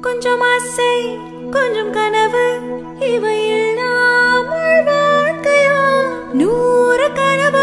கொஞ்சம் ஆசை கொஞ்சம் கனவு இவையில் நாம் வாழ்க்கையா? நூறு கனவு